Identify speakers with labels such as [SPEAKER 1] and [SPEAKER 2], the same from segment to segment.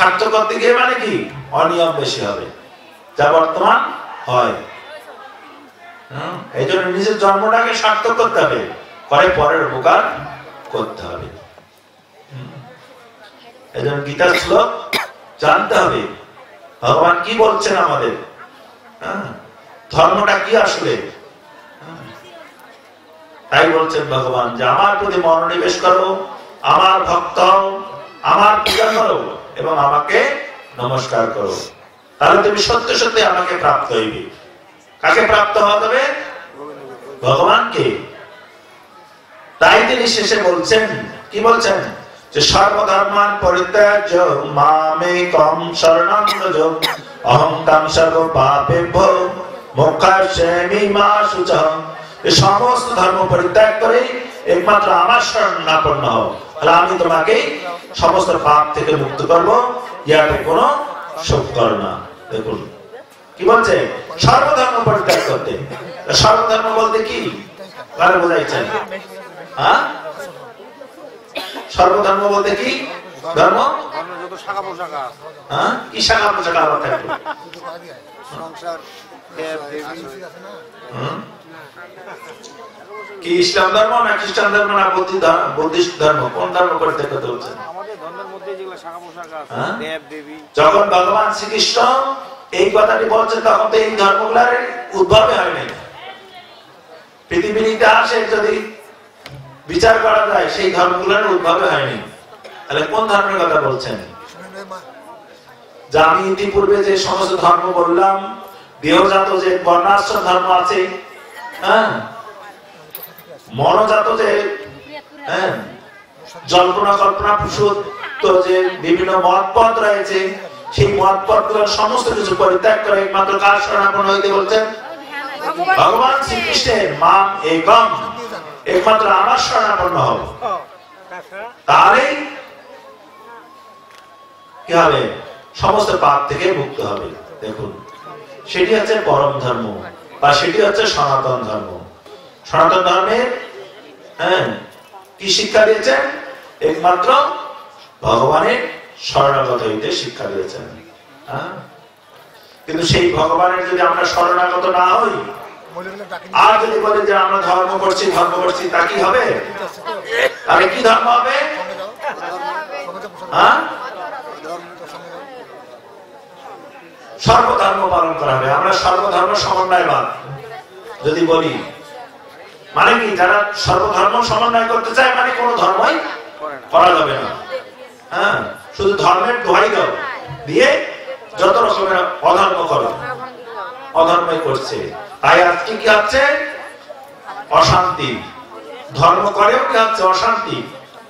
[SPEAKER 1] স্বার্থ করতে গিয়ে মানে কি অনিয়ম বেশি হবে যা বর্তমান হয় হ্যাঁ? এই জন্য নিজের জন্মটাকে সার্থক করতে হবে পরে পরের উপকার করতে হবে এই জন্য গীতার শ্লোক জানতে হবে ভগবান কি বলছেন আমাদের হ্যাঁ? ধর্মটা কি আসলে হ্যাঁ? তাই বলছেন ভগবান যে আমার প্রতি মনোনিবেশ করো আমার ভক্ত আমার পূজা করো এবং আমাকে নমস্কার করো তাহলে তুমি সত্যি সত্যি আমাকে প্রাপ্ত হইবে কাকে প্রাপ্ত হওয়া যাবে ভগবানকে তাই তিনি শেষে বলছেন কি বলছেন যে সর্বধর্মান পরিত্যাজ্য মামে কম সর্ব পাপে সমস্ত ধর্ম পরিত্যাগ করে একমাত্র আমার শরণাপন্ন হোক তাহলে আমি তোমাকে সমস্ত পাপ থেকে মুক্ত করবো ইয়াতে কোনো শোক করে না দেখুন কি বলছে সর্বধর্ম পরিত্যাগ করতে সর্বধর্ম বলতে কি হ্যাঁ? সর্বধর্ম বলতে কি ধর্ম
[SPEAKER 2] হ্যাঁ? কি শাখা পোশাখা আবার থাকবে
[SPEAKER 1] সংসার কি ইসলাম ধর্ম না খ্রিস্টান ধর্ম না বৌদ্ধ ধর্ম বৌদ্ধিস্ট ধর্ম কোন ধর্ম করে থেকে বলছেন হ্যাঁ? যখন ভগবান শ্রীকৃষ্ণ এই কথাটি বলছেন তখন তো এই ধর্মগুলার উদ্ভবে হয়নি পৃথিবীতে আসে যদি বিচার করা যায় সেই ধর্মগুলোর উদ্ভবে হয়নি তাহলে কোন ধর্মের কথা বলছেন যা আমি ইতিপূর্বে যে সমস্ত ধর্ম বললাম দেহজাত যে বর্ণাশ্রম ধর্ম আছে হ্যাঁ মনোজাত যে জল্পনা হ্যাঁ, কল্পনা প্রসূত যে বিভিন্ন মতপথ রয়েছে সেই মতপথ গুলো সমস্ত কিছু পরিত্যাগ করে কার শরণাপন্ন হইতে বলছেন ভগবান শ্রীকৃষ্ণের মাম একমাত্র আমার শরণাপন্ন হব তাহলেই কি হবে সমস্ত পাপ থেকে মুক্ত হবে দেখুন সেটি হচ্ছে পরম ধর্ম বা সেটি হচ্ছে সনাতন ধর্ম সনাতন ধর্মে হ্যাঁ কি শিক্ষা দিয়েছেন একমাত্র ভগবানের শরণাগত হইতে শিক্ষা দিয়েছেন হ্যাঁ? কিন্তু সেই ভগবানের যদি আমরা শরণাগত না হই আর যদি বলে যে আমরা ধর্ম করছি ধর্ম করছি তা কি হবে তাহলে কি ধর্ম হবে হ্যাঁ? সর্বধর্ম পালন করা হবে আমরা সর্বধর্ম সমন্বয়বাদ যদি বলি মানে কি যারা সর্বধর্ম সমন্বয় করতে চায় মানে কোন ধর্মই করা যাবে না হ্যাঁ শুধু ধর্মের দোহাই দাও দিয়ে যত রকমের অধর্ম করো অধর্মই করছে তাই আজকে কি হচ্ছে অশান্তি ধর্ম করেও কি হচ্ছে অশান্তি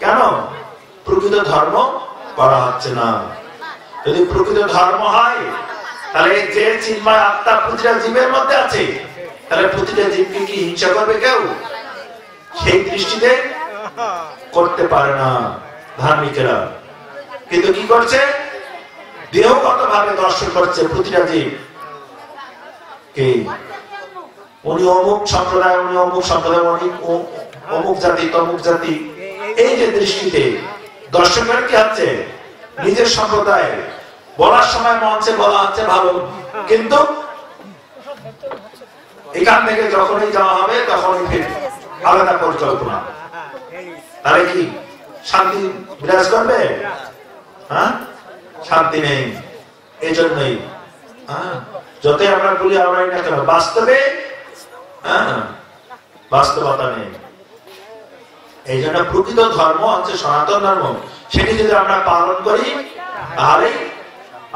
[SPEAKER 1] কেন প্রকৃত ধর্ম করা হচ্ছে না যদি প্রকৃত ধর্ম হয় তাহলে যে চিন্ময় আত্মা প্রতিটা জীবের মধ্যে আছে তাহলে প্রতিটা জীবকে কি হিংসা করবে কেউ সেই দৃষ্টিতে করতে পারে না ধার্মিকেরা কিন্তু কি করছে দেহগত ভাবে দর্শন করছে প্রতিটা জীব কে উনি অমুক সম্প্রদায় উনি অমুক সম্প্রদায় উনি অমুক জাতি তমুক জাতি এই যে দৃষ্টিতে দর্শন করে কি হচ্ছে নিজের সম্প্রদায় বলার সময় মঞ্চে বলা হচ্ছে ভালো কিন্তু এখান থেকে যখনই যাওয়া হবে তখনই ফিরবে আলাদা পরিকল্পনা তাহলে কি শান্তি বিরাজ করবে হ্যাঁ শান্তি নেই এই জন্যই হ্যাঁ? যতই আমরা বলি আমরা এটা কেন বাস্তবে হ্যাঁ? বাস্তবতা নেই এই জন্য প্রকৃত ধর্ম হচ্ছে সনাতন ধর্ম সেটি যদি আমরা পালন করি তাহলে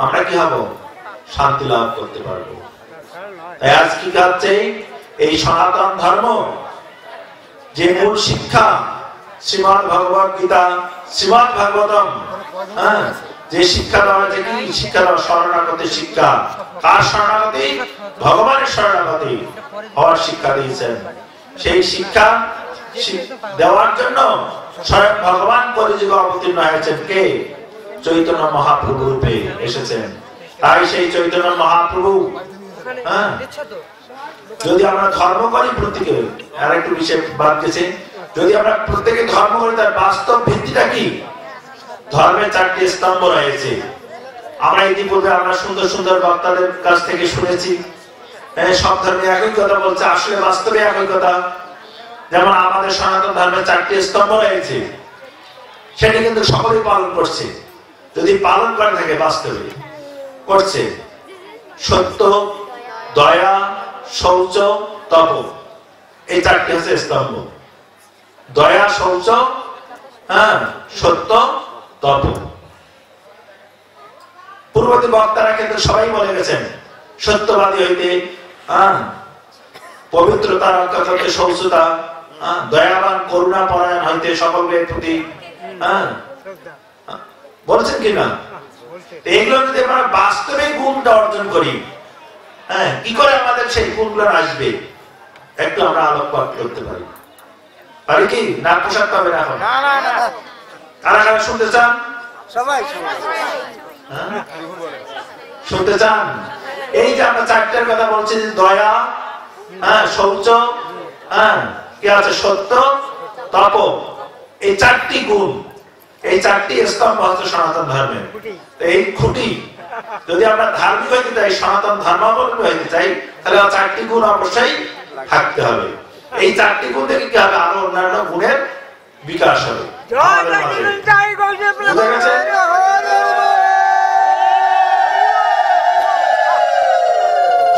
[SPEAKER 1] আমরা কি হব শান্তি লাভ করতে পারবো আজ কি খাচ্ছে এই সনাতন ধর্ম যে মূল শিক্ষা ভগবত গীতা ভাগবতম হ্যাঁ? যে শিক্ষা দেওয়া হয়েছে কি শিক্ষা দেওয়া শিক্ষা কার ভগবানের হওয়ার শিক্ষা দিয়েছেন সেই শিক্ষা দেওয়ার জন্য স্বয়ং ভগবান কলিযুগে অবতীর্ণ হয়েছেন কে চৈতন্য মহাপ্রভু রূপে এসেছেন তাই সেই চৈতন্য মহাপ্রভু হ্যাঁ। যদি আমরা ধর্ম করি প্রত্যেকে আর একটু বিষয় বাদ যদি আমরা প্রত্যেকে ধর্ম করি তার বাস্তব ভিত্তিটা কি ধর্মের চারটি স্তম্ভ রয়েছে আমরা ইতিপূর্বে আমরা সুন্দর সুন্দর বক্তাদের কাছ থেকে শুনেছি হ্যাঁ, সব ধর্মে একই কথা বলছে আসলে বাস্তবে একই কথা যেমন আমাদের সনাতন ধর্মের চারটি স্তম্ভ রয়েছে সেটি কিন্তু সকলেই পালন করছে যদি পালন করে থাকে বাস্তবে করছে সত্য দয়া শৌচ তপ এই চারটি হচ্ছে স্তম্ভ দয়া শৌচ হ্যাঁ সত্য তপ পূর্ববর্তী বক্তারা কিন্তু সবাই বলে গেছেন সত্যবাদী হইতে হ্যাঁ, হ্যাঁ, দয়াবান করুণা পরায়ণ হইতে সকলের প্রতি হ্যাঁ। বলছেন কিনা এইগুলো যদি আমরা বাস্তবে গুণটা অর্জন করি হ্যাঁ কি করে আমাদের সেই ফুলগুলো আসবে একটু আমরা আলোকপাত করতে পারি পারি কি না পোশাক পাবে না এখন কারা কারা শুনতে চান সবাই হ্যাঁ? শুনতে চান এই যে আমরা কথা বলছি দয়া হ্যাঁ শৌচ হ্যাঁ কি আছে সত্য তপ এই চারটি গুণ এই চারটি স্তম্ভ হচ্ছে সনাতন ধর্মের এই খুঁটি যদি আমরা ধার্মিক হইতে চাই সনাতন ধর্মাবলম্বী হইতে চাই তাহলে চারটি গুণ অবশ্যই থাকতে হবে এই চারটি গুণ থেকে কি হবে আরো অন্যান্য গুণের বিকাশ হবে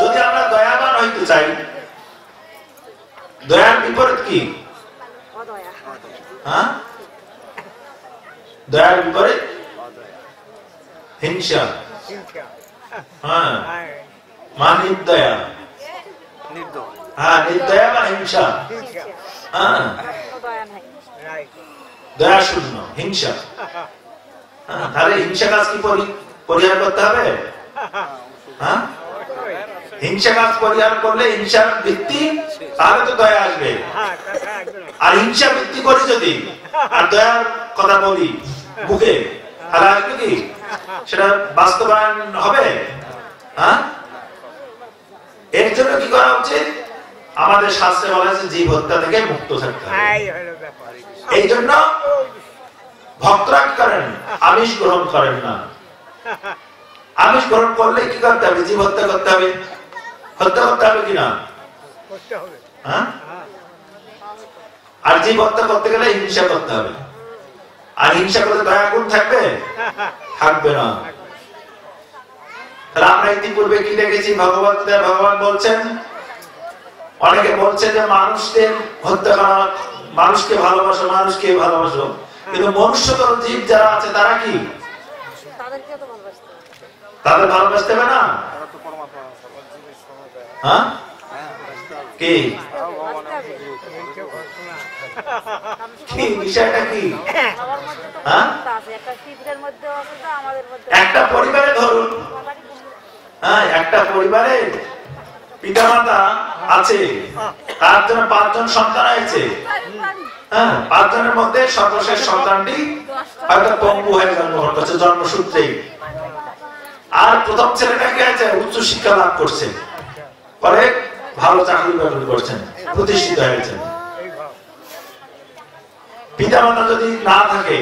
[SPEAKER 1] যদি আমরা দয়াবান হইতে চাই দয়ার বিপরীত কি হ্যাঁ? দয়ার বিপরীত হিংসা হ্যাঁ মা নির্দয়া হ্যাঁ, হ্যাঁ। হ্যাঁ, হিংসা কাজ কি পরিহার করতে হবে হিংসা কাজ পরিহার করলে হিংসার ভিত্তি তাহলে তো দয়া আসবে আর হিংসা ভিত্তি করি যদি আর দয়ার কথা বলি মুখে তাহলে আসবে কি সেটা বাস্তবায়ন হবে হ্যাঁ? এর জন্য কি করা উচিত আমাদের শাস্ত্রে বলা হয়েছে জীব হত্যা থেকে মুক্ত থাকতে এই জন্য ভক্তরা কি করেন আমিষ গ্রহণ করেন না আমিষ গ্রহণ করলে কি করতে হবে জীব হত্যা করতে হবে হত্যা করতে হবে কিনা হ্যাঁ? আর জীব হত্যা করতে গেলে হিংসা করতে হবে আর হিংসা করতে দয়া গুণ থাকবে হ্যাঁ, থাকবে না তাহলে আমরা ইতিপূর্বে কি দেখেছি ভগবত ভগবান বলছেন অনেকে বলছে যে মানুষদের হত্যা করা মানুষকে ভালোবাসো মানুষকে ভালোবাসো কিন্তু মনুষ্যতর জীব যারা আছে তারা কি তাদের ভালোবাসতে হবে না হ্যাঁ কি কি বিষয়টা কি হ্যাঁ। হ্যাঁ? একটা পরিবারে ধরুন হ্যাঁ একটা পরিবারে পিতামাতা আছে তার জন্য পাঁচজন সন্তান হ্যাঁ, পাঁচজনের মধ্যে সর্বশেষ সন্তানটি হয়তো পঙ্গু হয়ে জন্মসূত্রেই আর প্রথম ছেলেটা কি আছে উচ্চ শিক্ষা লাভ করছে পরে ভালো চাকরি করছেন প্রতিষ্ঠিত হয়েছেন মাতা যদি না থাকে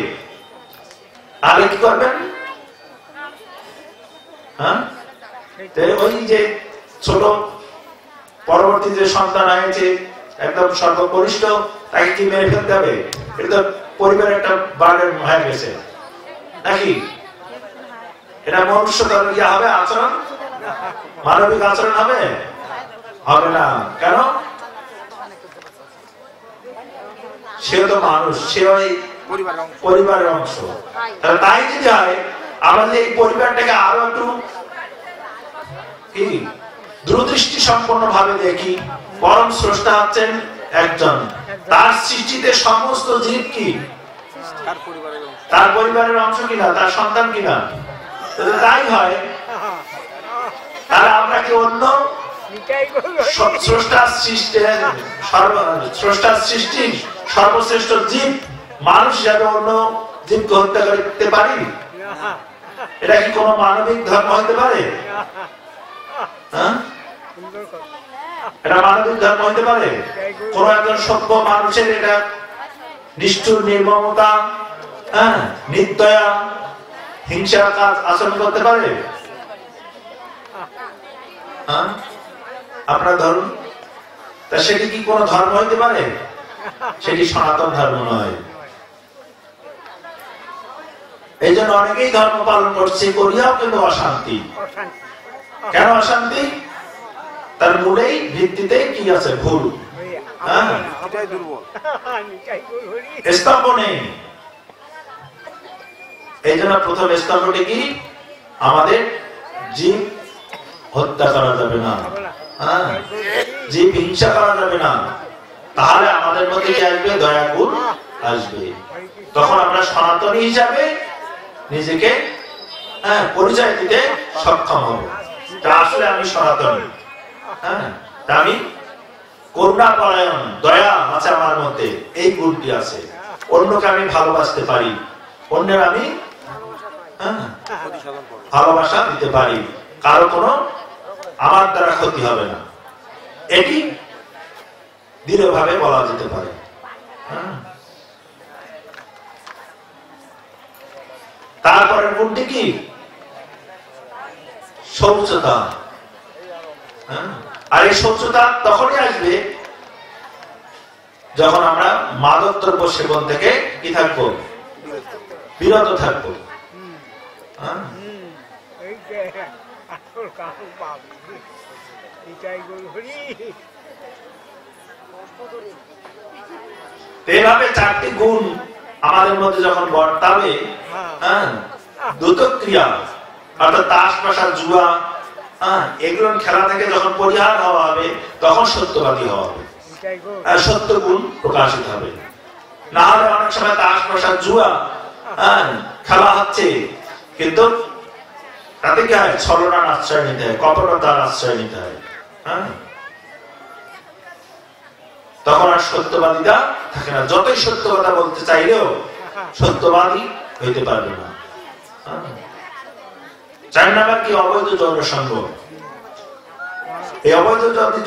[SPEAKER 1] তাহলে কি করবেন হ্যাঁ? ওই যে ছোট পরবর্তী যে সন্তান একদম সর্বকনিষ্ঠ তাকে কি মেরে ফেলতে হবে এটা পরিবার একটা হয়ে গেছে নাকি এটা মনুষ্য হবে আচরণ মানবিক আচরণ হবে হবে না কেন সেও তো মানুষ সেও পরিবারের অংশ তাই আমাদের এই পরিবারটাকে আরো একটু দূরদৃষ্টি সম্পন্ন ভাবে দেখি পরম স্রষ্টা আছেন একজন তার সৃষ্টিতে সমস্ত জীব কি তার পরিবারের অংশ কিনা তার সন্তান কিনা তাই হয় তাহলে আমরা কি অন্য স্রষ্টার সৃষ্টি স্রষ্টার সৃষ্টি সর্বশ্রেষ্ঠ জীব মানুষ হিসাবে অন্য জীবকে হত্যা করতে পারি এটা কি কোন মানবিক ধর্ম হতে পারে হ্যাঁ? হ্যাঁ, হ্যাঁ? আপনার ধর্ম হ্যাঁ আপনার ধরুন তা সেটি কি কোন ধর্ম হতে পারে সেটি সনাতন ধর্ম নয় এই জন্য অনেকেই ধর্ম পালন করছে করিয়াও কিন্তু অশান্তি কেন অশান্তি তার মূলেই ভিত্তিতে কি আছে ভুল হ্যাঁ? হ্যাঁ? জীব হিংসা করা যাবে না তাহলে আমাদের মধ্যে কি আসবে দয়া গুণ আসবে তখন আমরা সনাতনী হিসাবে নিজেকে হ্যাঁ, পরিচয় দিতে সক্ষম হব তা আসলে আমি সনাতনী হ্যাঁ আমি করুণাপরায়ণ দয়া আছে আমার মধ্যে এই গুণটি আছে অন্যকে আমি ভালোবাসতে পারি অন্যের আমি হ্যাঁ, ভালোবাসা দিতে পারি কারো কোনো আমার দ্বারা ক্ষতি হবে না এটি দৃঢ়ভাবে বলা যেতে পারে তারপরের গুণটি কি সৌচ্যতা হ্যাঁ? আর এই সৌচ্যতা তখনই আসবে যখন আমরা মাদক দ্রব্য সেবন থেকে কি থাকবো বিরত থাকবো হ্যাঁ এভাবে চারটি গুণ আমাদের মধ্যে যখন বর্তাবে হ্যাঁ অর্থাৎ তাস জুয়া হ্যাঁ, খেলা থেকে যখন পরিহার হওয়া হবে তখন সত্যবাদী হওয়া হবে সত্য গুণ প্রকাশিত হবে না হলে অনেক সময় তাস জুয়া হ্যাঁ, খেলা হচ্ছে কিন্তু তাতে কি হয় ছলনার আশ্রয় নিতে হয় কপটতার আশ্রয় নিতে হয় হ্যাঁ তখন আর সত্যবাদীটা থাকে না যতই সত্য কথা বলতে চাইলেও সত্যবাদী হইতে পারবে না হ্যাঁ। অবৈধ এই অবৈধ যদি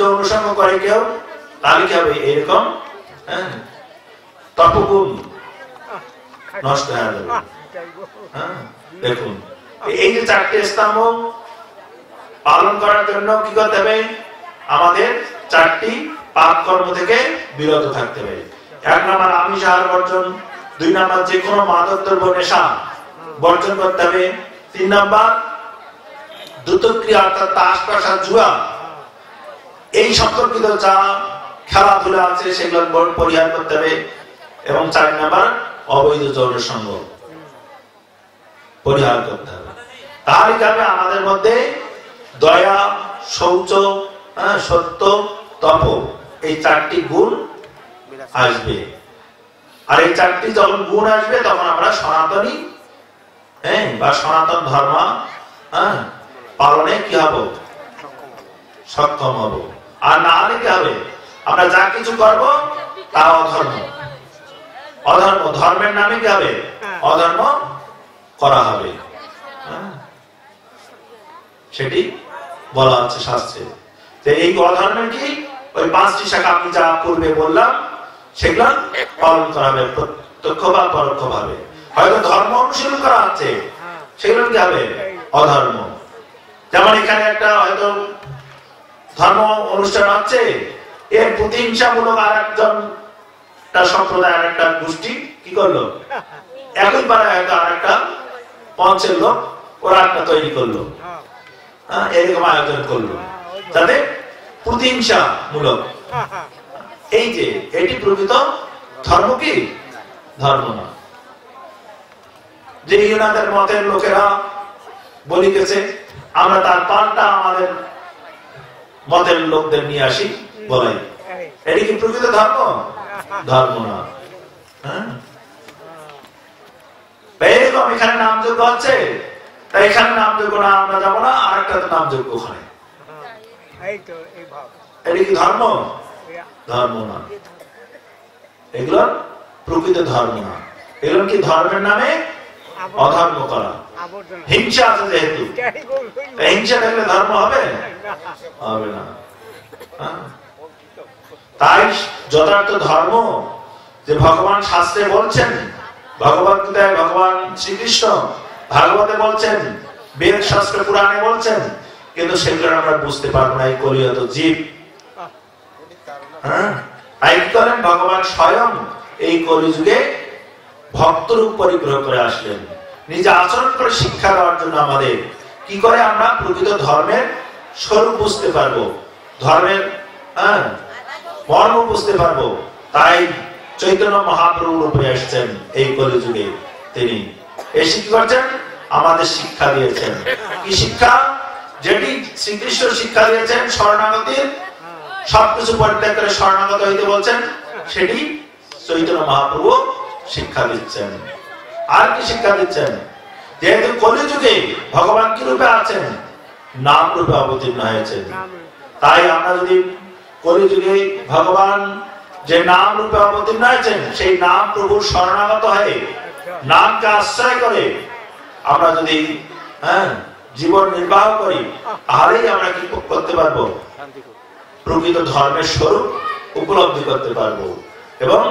[SPEAKER 1] করে কেউ তাহলে কি হবে এরকম হ্যাঁ, তপগুণ নষ্ট হয়ে যাবে হ্যাঁ, দেখুন এই যে চারটে স্তম্ভ পালন করার জন্য কি করতে হবে আমাদের চারটি পাপ কর্ম থেকে বিরত থাকতে হবে এক নম্বর আমিষ আহার বর্জন দুই নম্বর যে কোনো মাদক দ্রব্য নেশা বর্জন করতে হবে তিন নাম্বার দ্রুতক্রিয়া অর্থাৎ তাস পাশা জুয়া এই সম্পর্কিত যা খেলাধুলা আছে সেগুলো পরিহার করতে হবে এবং চার নাম্বার অবৈধ যৌন পরিহার করতে হবে তার হিসাবে আমাদের মধ্যে দয়া শৌচ হ্যাঁ, সত্য তপ এই চারটি গুণ আসবে আর এই চারটি যখন গুণ আসবে তখন আমরা সনাতনী হ্যাঁ বা সনাতন ধর্ম হ্যাঁ, পালনে কি হব সক্ষম হব আর না হলে কি হবে আমরা যা কিছু করব তা অধর্ম অধর্ম ধর্মের নামে কি হবে অধর্ম করা হবে হ্যাঁ, সেটি বলা হচ্ছে শাস্ত্রে এই অধর্মের কি ওই পাঁচটি শাখা আমি যা পূর্বে বললাম পালন করা হবে প্রত্যক্ষ বা পরোক্ষ ভাবে হয়তো ধর্ম অনুশীলন করা সেগুলো কি হবে অধর্ম যেমন এখানে একটা হয়তো ধর্ম অনুষ্ঠান এর প্রতিহিংসামূলক আর একজন সম্প্রদায় একটা গোষ্ঠী কি করলো একই পাড়ায় হয়তো আর একটা পঞ্চের লোক ওরা একটা তৈরি করলো হ্যাঁ, এরকম আয়োজন করলো যাতে মূলক এই যে এটি প্রকৃত ধর্ম কি ধর্ম না যে ইউনাদের মতের লোকেরা বলি আমরা তার পাল্টা আমাদের মতের লোকদের নিয়ে আসি বলে এটি কি প্রকৃত ধর্ম ধর্ম না হ্যাঁ? এখানে নামযোগ্য হচ্ছে তাই এখানে নামযোগ্য না আমরা যাবো না আরেকটাতে নামযোগ্য ওখানে হ্যাঁ? তাই যথার্থ ধর্ম যে ভগবান শাস্ত্রে বলছেন ভগবান গীতায় ভগবান শ্রীকৃষ্ণ ভাগবতে বলছেন বেদ শাস্ত্র পুরাণে বলছেন কিন্তু সেগুলো আমরা বুঝতে পারবো না এই কলিয়ত জীব হ্যাঁ ভগবান স্বয়ং এই কলিযুগে ভক্তরূপ পরিগ্রহ করে আসলেন নিজে আচরণ করে শিক্ষা দেওয়ার জন্য আমাদের কি করে আমরা প্রকৃত ধর্মের স্বরূপ বুঝতে পারবো ধর্মের হ্যাঁ? মর্ম বুঝতে পারবো তাই চৈতন্য মহাপ্রভু রূপে আসছেন এই কলিযুগে তিনি এসে কি করছেন আমাদের শিক্ষা দিয়েছেন কি শিক্ষা যেটি শ্রীকৃষ্ণ শিক্ষা দিয়েছেন স্বর্ণাগতির সবকিছু পরিত্যাগ করে স্বর্ণাগত হইতে বলছেন সেটি চৈতন্য মহাপ্রভু শিক্ষা দিচ্ছেন আর কি শিক্ষা দিচ্ছেন যেহেতু কলিযুগে ভগবান কি রূপে আছেন নাম রূপে অবতীর্ণ হয়েছেন তাই আমরা যদি কলিযুগে ভগবান যে নাম রূপে অবতীর্ণ হয়েছেন সেই নাম প্রভুর স্বর্ণাগত হয়ে নামকে আশ্রয় করে আমরা যদি হ্যাঁ জীবন নির্বাহ করি তাহলেই আমরা কি করতে পারবো প্রকৃত ধর্মের স্বরূপ উপলব্ধি করতে পারবো এবং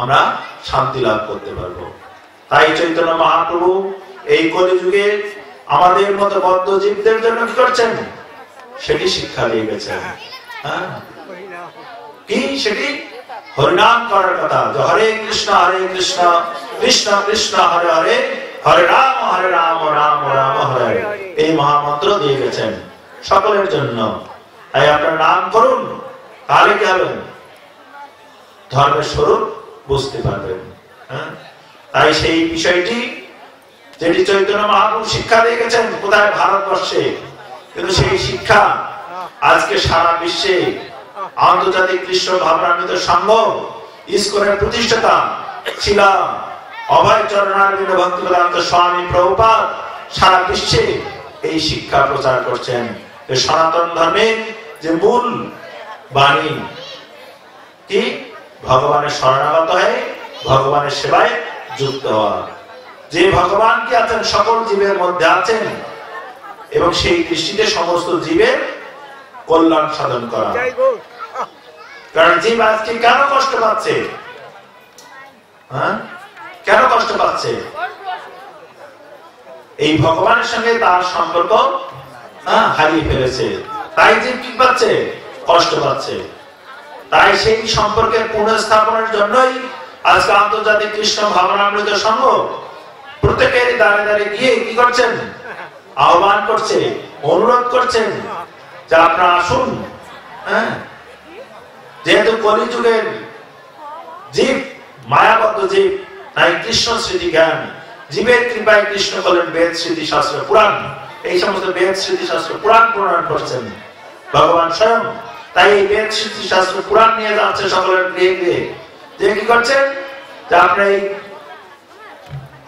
[SPEAKER 1] আমরা শান্তি লাভ করতে পারবো তাই চৈতন্য মহাপ্রভু এই কলিযুগে আমাদের মতো বদ্ধ জীবদের জন্য কি করছেন সেটি শিক্ষা দিয়ে গেছেন হ্যাঁ? কি সেটি হরিনাম করার কথা হরে কৃষ্ণ হরে কৃষ্ণ কৃষ্ণ কৃষ্ণ হরে হরে হরে রাম হরে রাম রাম রাম হরে এই মহামন্ত্র দিয়ে গেছেন সকলের জন্য তাই আপনার নাম করুন তাহলে কি হবেন ধর্মের স্বরূপ বুঝতে পারবেন হ্যাঁ? তাই সেই বিষয়টি যেটি চৈতন্য মহাপুর শিক্ষা দিয়ে গেছেন কোথায় ভারতবর্ষে কিন্তু সেই শিক্ষা আজকে সারা বিশ্বে আন্তর্জাতিক বিশ্ব ভাবনান্বিত সম্ভব ইস্কনের প্রতিষ্ঠাতা ছিলাম অভয় চরণারবিন্দ ভক্তি স্বামী প্রভুপাল সারা বিশ্বে এই শিক্ষা প্রচার করছেন সনাতন ধর্মের যে মূল বাণী কি ভগবানের শরণাগত হয়ে ভগবানের সেবায় যুক্ত হওয়া যে ভগবান কি আছেন সকল জীবের মধ্যে আছেন এবং সেই দৃষ্টিতে সমস্ত জীবের কল্যাণ সাধন করা কারণ জীব আজকে কেন কষ্ট পাচ্ছে হ্যাঁ কেন কষ্ট পাচ্ছে এই ভগবানের সঙ্গে তার সম্পর্ক হারিয়ে ফেলেছে তাই যে কি পাচ্ছে কষ্ট পাচ্ছে তাই সেই সম্পর্কের পুনঃস্থাপনের জন্যই আজকে আন্তর্জাতিক কৃষ্ণ ভাবনামৃত সংঘ প্রত্যেকের দাঁড়ে দাঁড়িয়ে গিয়ে কি করছেন আহ্বান করছে অনুরোধ করছেন যে আপনারা আসুন হ্যাঁ? যেহেতু কলিযুগের জীব মায়াবদ্ধ জীব তাই কৃষ্ণ স্মৃতি জ্ঞান জীবের কৃপায় কৃষ্ণ বলেন বেদ স্মৃতি শাস্ত্র পুরাণ এই সমস্ত বেদ স্মৃতি শাস্ত্র পুরাণ প্রণয়ন করছেন ভগবান স্বয়ং তাই এই বেদ স্মৃতি শাস্ত্র পুরাণ নিয়ে যাচ্ছে সকলের গৃহে গৃহে যে কি করছেন যে আপনি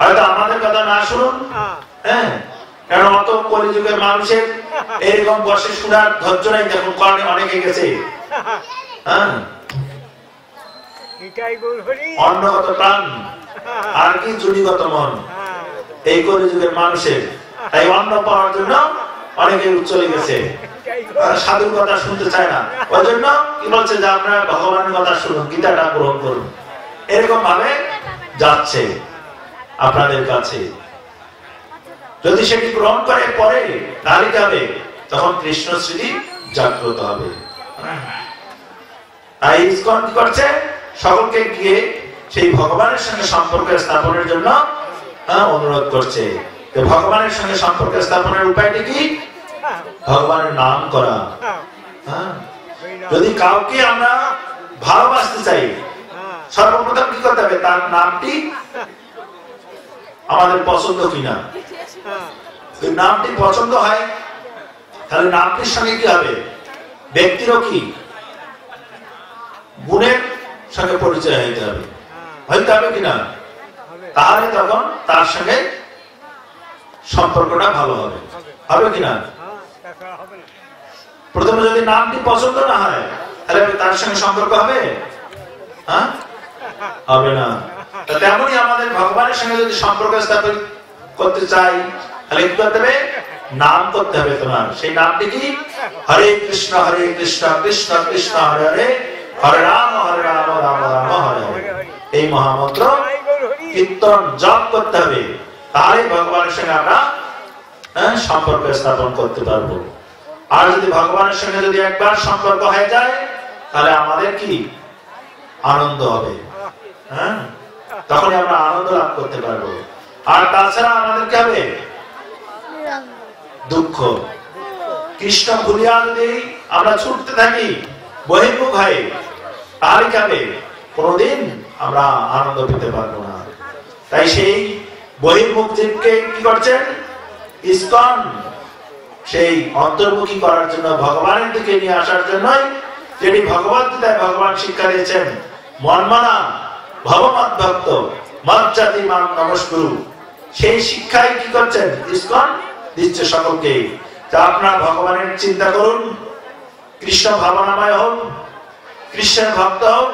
[SPEAKER 1] হয়তো আমাদের কথা না শুনুন হ্যাঁ কারণ অত কলিযুগের মানুষের এরকম বসে শোনার ধৈর্য নাই দেখুন কর্ণে অনেকে গেছে হ্যাঁ অন্য কত প্রাণ আর কি চুরিগত মন এই করে যুগের মানুষের তাই অন্ন পাওয়ার জন্য অনেকে চলে গেছে সাধুর কথা শুনতে চায় না ওই জন্য কি বলছে যে ভগবানের কথা শুনুন গীতাটা গ্রহণ করুন এরকম ভাবে যাচ্ছে আপনাদের কাছে যদি সেটি গ্রহণ করে পরে নারী যাবে তখন কৃষ্ণ স্মৃতি জাগ্রত হবে তাই ইস্কন কি করছে সকলকে গিয়ে সেই ভগবানের সঙ্গে সম্পর্ক স্থাপনের জন্য অনুরোধ করছে ভগবানের সঙ্গে সম্পর্ক স্থাপনের উপায়টি কি ভগবানের নাম করা হ্যাঁ? যদি কাউকে আমরা ভালোবাসতে চাই সর্বপ্রথম কি করতে হবে তার নামটি আমাদের পছন্দ কিনা নামটি পছন্দ হয় তাহলে নামটির সঙ্গে কি হবে ব্যক্তিরও কি গুণের সঙ্গে পরিচয় হইতে হবে হইতে হবে কিনা তাহলে তখন তার সঙ্গে সম্পর্কটা ভালো হবে হবে কিনা প্রথমে যদি নামটি পছন্দ না হয় তাহলে তার সঙ্গে সম্পর্ক হবে হ্যাঁ? হবে না তেমনই আমাদের ভগবানের সঙ্গে যদি সম্পর্ক স্থাপন করতে চাই তাহলে কি করতে হবে নাম করতে হবে তোমার সেই নামটি কি হরে কৃষ্ণ হরে কৃষ্ণ কৃষ্ণ কৃষ্ণ হরে হরে হরে রাম হরে রাম রাম রাম এই মহামন্ত্র কীর্তন জপ করতে হবে তাহলে ভগবানের সঙ্গে আমরা হ্যাঁ, সম্পর্ক স্থাপন করতে পারবো আর যদি ভগবানের সঙ্গে যদি একবার সম্পর্ক হয়ে যায় তাহলে আমাদের কি আনন্দ হবে হ্যাঁ, তখন আমরা আনন্দ লাভ করতে পারবো আর তাছাড়া আমাদের কি হবে দুঃখ কৃষ্ণ ভুলিয়া যদি আমরা ছুটতে থাকি বহির্মুখ হয় তাহলে কি হবে কোনোদিন আমরা আনন্দ পেতে পারবো না তাই সেই বহির্মুখকে কি করছেন ইস্কন সেই অন্তর্মুখী করার জন্য ভগবানের দিকে নিয়ে আসার জন্যই যেটি ভগবত গীতায় ভগবান শিক্ষা দিয়েছেন মনমানা ভগবত ভক্ত মত মান নমস্কুরু সেই শিক্ষায় কি করছেন ইস্কন দিচ্ছে সকলকে তা আপনারা ভগবানের চিন্তা করুন কৃষ্ণ ভাবনাময় হন কৃষ্ণের ভক্ত হন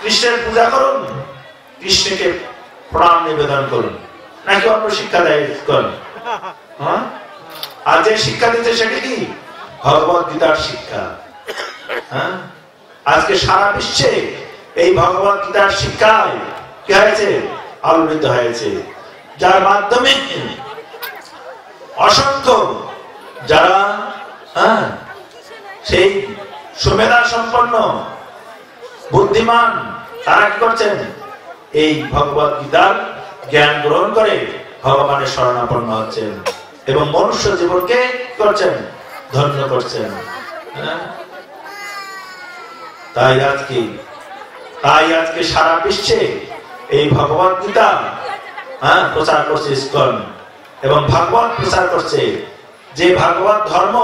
[SPEAKER 1] কৃষ্ণের পূজা করুন কৃষ্ণকে প্রাণ নিবেদন করুন নাকি অন্য শিক্ষা দেয় করেন হ্যাঁ? আর যে শিক্ষা দিতে সেটা কি ভগবত গীতার শিক্ষা হ্যাঁ? আজকে সারা বিশ্বে এই ভগবত গীতার শিক্ষায় কি হয়েছে আলোড়িত হয়েছে যার মাধ্যমে অসংখ্য যারা হ্যাঁ, সেই সুমেধা সম্পন্ন বুদ্ধিমান তারা কি করছেন এই ভগবত গীতার জ্ঞান গ্রহণ করে ভগবানের শরণাপন্ন হচ্ছেন এবং মনুষ্য জীবনকে করছেন ধন্য করছেন হ্যাঁ? তাই আজকে তাই আজকে সারা বিশ্বে এই ভগবত গীতা হ্যাঁ প্রচার করছে ইস্কন এবং ভাগবত প্রচার করছে যে ভাগবত ধর্ম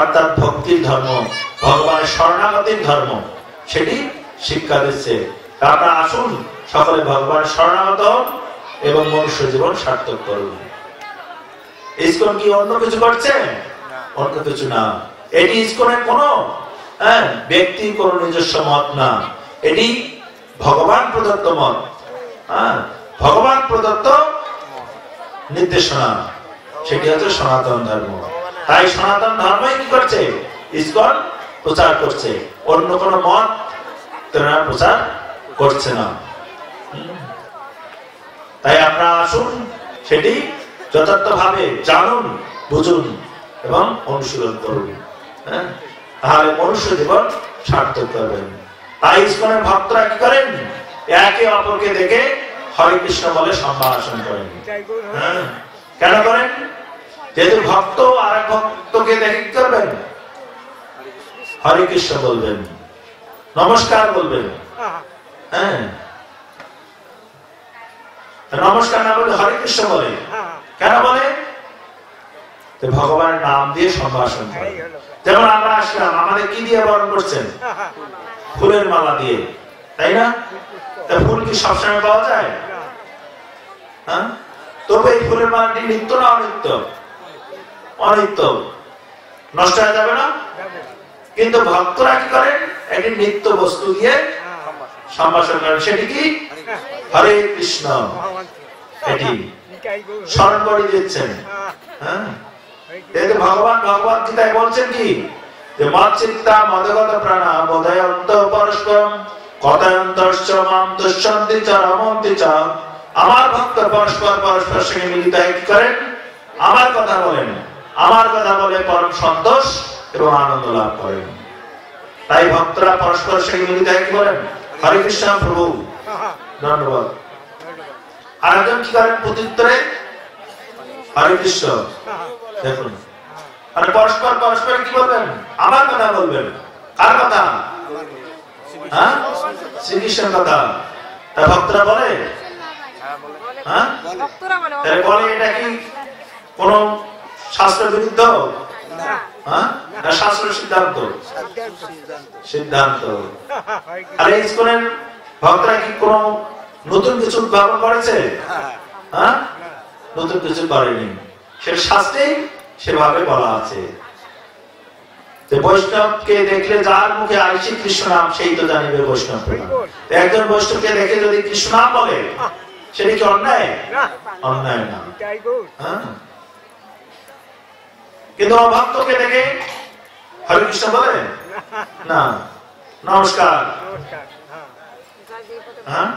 [SPEAKER 1] অর্থাৎ ভক্তির ধর্ম ভগবানের শরণাগতির ধর্ম সেটি শিক্ষা দিচ্ছে তারা আসুন সকলে ভগবান শরণাগত এবং মনুষ্য জীবন সার্থক করুন ইস্কন কি অন্য কিছু করছে অন্য কিছু না এটি ইসকনের কোন হ্যাঁ, ব্যক্তি কোন নিজস্ব মত না এটি ভগবান প্রদত্ত মত হ্যাঁ, ভগবান প্রদত্ত নির্দেশনা সেটি হচ্ছে সনাতন ধর্ম তাই সনাতন ধর্মই কি করছে ইস্কন প্রচার করছে অন্য কোন মত প্রেরণা প্রচার করছে না তাই আপনারা আসুন সেটি যথার্থভাবে জানুন বুঝুন এবং অনুশীলন করুন হ্যাঁ তাহলে মনুষ্য জীবন সার্থক করবেন তাই ইস্কনের ভক্তরা কি করেন একে অপরকে দেখে হরে কৃষ্ণ বলে সম্ভাষণ করেন হ্যাঁ? কেন করেন যেহেতু ভক্ত আর এক ভক্তকে দেখে কি করবেন হরে কৃষ্ণ বলবেন নমস্কার বলবেন হ্যাঁ। নমস্কার না বলে হরে কৃষ্ণ বলে কেন বলে ভগবানের নাম দিয়ে সম্ভাষণ করে যেমন আমরা আসলাম আমাদের কি দিয়ে বরণ করছেন ফুলের মালা দিয়ে তাই না ফুল কি সবসময় পাওয়া যায় হ্যাঁ? তবে এই ফুলের মালাটি নিত্য না অনিত্য অনিত্য নষ্ট হয়ে যাবে না কিন্তু ভক্তরা কি করেন একটি নিত্য বস্তু দিয়ে সম্ভাষণ করেন সেটি কি হরে কৃষ্ণ এটি স্মরণ করে দিচ্ছেন হ্যাঁ? ভগবান ভগবান গীতায় বলছেন কি আমার ভক্ত পরস্পর পরস্পর করেন আমার কথা বলেন আমার কথা বলে পরম সন্তোষ এবং আনন্দ লাভ করেন তাই ভক্তরা কি করেন হরে কৃষ্ণ প্রভু ধন্যবাদ আরেকজন কি করেন প্রত্যুত্তরে হরে কৃষ্ণ দেখুন আর মানে পরস্পর পরস্পর কি বলবেন আমার কথা বলবেন কার কথা হ্যাঁ শ্রীকৃষ্ণের কথা তা ভক্তরা বলে হ্যাঁ বলে এটা কি কোন শাস্ত্র বিরুদ্ধ হ্যাঁ? নতুন কিছু উদ্ভাবন করেছে হ্যাঁ? নতুন কিছু করেনি সে সেভাবে বলা আছে বৈষ্ণবকে দেখলে যার মুখে আইসি কৃষ্ণ নাম সেই তো জানিবে বৈষ্ণব একজন বৈষ্ণবকে দেখে যদি কৃষ্ণ নাম বলে সেটা কি অন্যায় অন্যায় না কিন্তু আমার কে দেখে হরে কৃষ্ণ বলে না নমস্কার হ্যাঁ?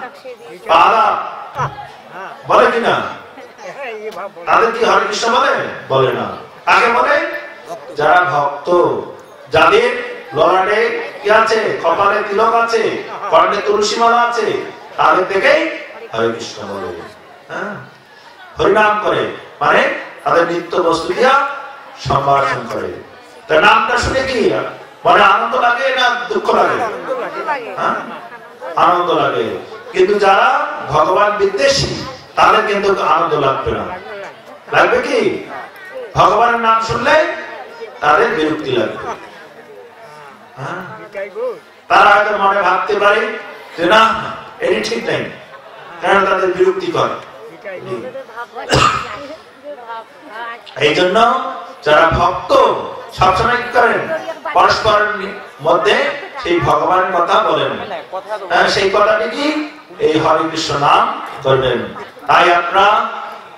[SPEAKER 1] বলে কিনা তাদের কি হরে কৃষ্ণ বলে বলে না কাকে বলে যারা ভক্ত যাদের লড়াটে কি আছে কপালে তিলক আছে কর্ণে তুলসী মালা আছে তাদের থেকেই হরে কৃষ্ণ বলে হ্যাঁ হরিনাম করে মানে তাদের নিত্য বস্তু দিয়া সম্ভাষণ করে তার নামটা শুনে কি মানে আনন্দ লাগে না দুঃখ লাগে হ্যাঁ? আনন্দ লাগে কিন্তু যারা ভগবান বিদ্বেষী তাদের কিন্তু আনন্দ লাগবে না লাগবে কি ভগবানের নাম শুনলে তাদের বিরক্তি লাগবে হ্যাঁ? তারা হয়তো মনে ভাবতে পারে যে না এটি ঠিক নাই কেন তাদের বিরক্তি করে এই জন্য যারা ভক্ত সবসময় কি করেন মধ্যে সেই ভগবানের কথা বলেন হ্যাঁ, সেই কথাটি কি এই হরে কৃষ্ণ নাম করবেন তাই আপনারা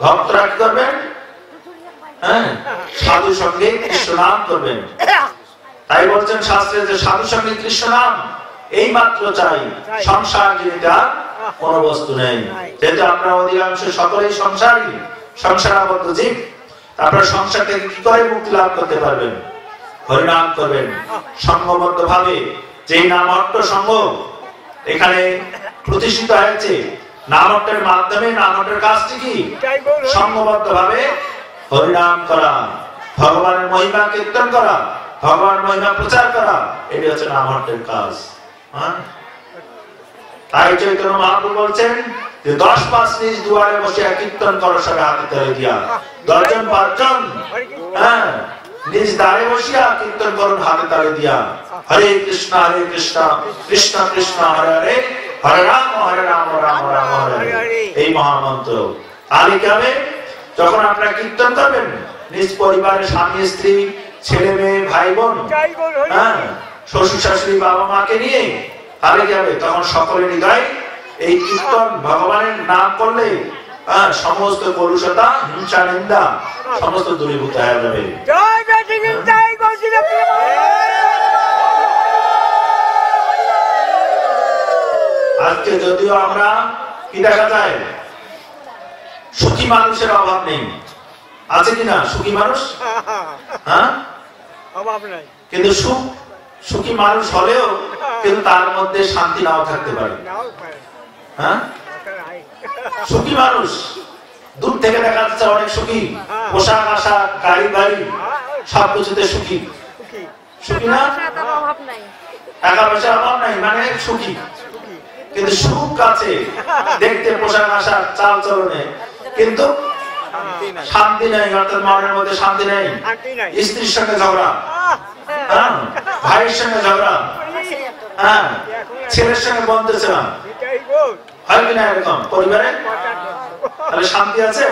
[SPEAKER 1] ভক্তরা কি করবেন হ্যাঁ, সাধু সঙ্গে কৃষ্ণ নাম করবেন তাই বলছেন শাস্ত্রে যে সাধু সঙ্গে কৃষ্ণ নাম এই মাত্র চাই সংসার যেটা কোন বস্তু নেই যেহেতু আমরা অধিকাংশ সকলেই সংসারী সংসার আবদ্ধ জীব আপনার সংসার থেকে কি করে মুক্তি লাভ করতে পারবেন হরিনাম করবেন সঙ্গবদ্ধ ভাবে যে নাম অর্থ সঙ্গ এখানে প্রতিষ্ঠিত হয়েছে নামটের মাধ্যমে নামটের কাজটি কি সঙ্গবদ্ধ ভাবে হরিনাম করা ভগবানের মহিমা কীর্তন করা ভগবান মহিমা প্রচার করা এটি হচ্ছে নামটের কাজ হ্যাঁ? তাই চৈতন্য মহাপুর বলছেন যে দশ পাঁচ নিজ দুয়ারে বসে কীর্তন করো হাতে ধরে দিয়া দশজন পাঁচজন হ্যাঁ নিজ দ্বারে বসিয়া কীর্তন করুন হাতে তালে দিয়া হরে কৃষ্ণ হরে কৃষ্ণ কৃষ্ণ কৃষ্ণ হরে হরে হরে রাম হরে রাম রাম রাম হরে এই মহামন্ত্র যখন আপনারা কীর্তন করবেন নিজ পরিবারের স্বামী স্ত্রী ছেলে মেয়ে ভাই বোন হ্যাঁ শ্বশুর শাশুড়ি বাবা মাকে নিয়ে তাহলে কি তখন সকলে হৃদয় এই কীর্তন ভগবানের না করলে সমস্ত কলুষতা হিংসা নিন্দা সমস্ত দূরীভূত হয়ে যাবে আজকে যদিও আমরা কি দেখা যায় সুখী মানুষের অভাব নেই আছে কিনা সুখী মানুষ হ্যাঁ কিন্তু সুখ সুখী মানুষ হলেও কিন্তু তার মধ্যে শান্তি নাও থাকতে পারে হ্যাঁ সুখী মানুষ দূর থেকে দেখা যাচ্ছে অনেক সুখী পোশাক আশা গাড়ি বাড়ি কিছুতে সুখী সুখী না টাকা পয়সার অভাব নাই মানে সুখী কিন্তু সুখ আছে দেখতে পোশাক আশা চাল চলনে কিন্তু শান্তি নেই অর্থাৎ মনের মধ্যে শান্তি নেই স্ত্রীর সঙ্গে ঝগড়া হ্যাঁ? ভাইয়ের সঙ্গে ঝগড়া হ্যাঁ, ছেলের সঙ্গে বলতেছিলাম হয় কিনা এরকম পরিবারে শান্তি আছে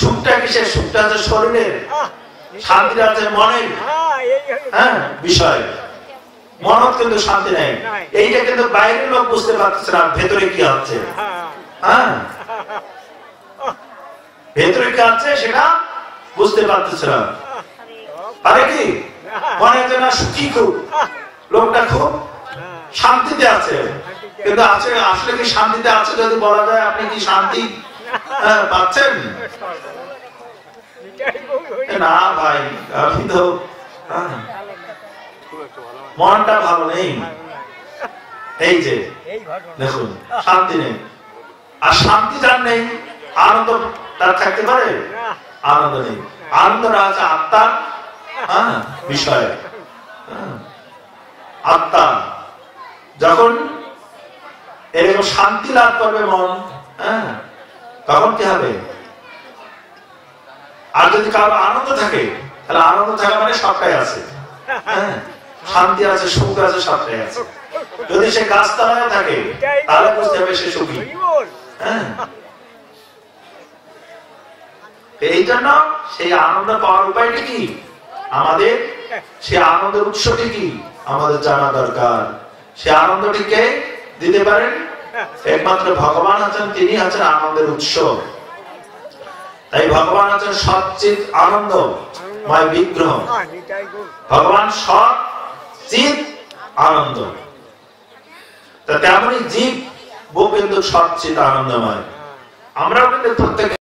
[SPEAKER 1] সুখটা কিসের সুখটা আছে শরীরের শান্তিটা আছে মনের হ্যাঁ বিষয় মনত কিন্তু শান্তি নেই এইটা কিন্তু বাইরের লোক বুঝতে পারছে না ভেতরে কি আছে হ্যাঁ ভেতরে কি আছে সেটা বুঝতে পারতেছে না আরে কি মনে হচ্ছে না সুখী খুব লোকটা খুব শান্তিতে আছে কিন্তু আছে আসলে কি শান্তিতে আছে যদি বলা যায় আপনি কি শান্তি হ্যাঁ, পাচ্ছেন না ভাই আপনি তো হ্যাঁ। মনটা ভালো নেই এই যে দেখুন শান্তি নেই আর শান্তি তার নেই আনন্দ তার থাকতে পারে আনন্দ নেই আনন্দ না আছে আত্মার হ্যাঁ, বিষয় আত্মা যখন এরকম শান্তি লাভ করবে মন হ্যাঁ তখন কি হবে আর যদি কারো আনন্দ থাকে তাহলে আনন্দ থাকা মানে সবটাই আছে হ্যাঁ, শান্তি আছে সুখ আছে সবটাই আছে যদি সে গাছতলায় থাকে তাহলে বুঝতে হবে সে সুখী হ্যাঁ। এই জন্য সেই আনন্দ পাওয়ার উপায়টি কি আমাদের সেই আনন্দের উৎসটি কি আমাদের জানা দরকার সে আনন্দটিকে দিতে পারেন একমাত্র ভগবান আছেন তিনি আছেন আনন্দের উৎস তাই ভগবান আছেন সচিত আনন্দ বিগ্রহ ভগবান সচিত আনন্দ তা তেমনি জীব ও কিন্তু সচিত আনন্দময় আমরাও কিন্তু প্রত্যেকে